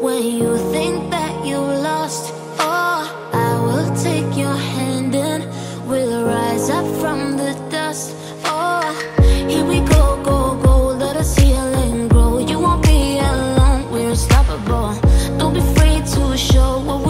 When you think that you lost oh, I will take your hand and we'll rise up from the dust. Oh, here we go, go, go. Let us heal and grow. You won't be alone. We're unstoppable. Don't be afraid to show what we.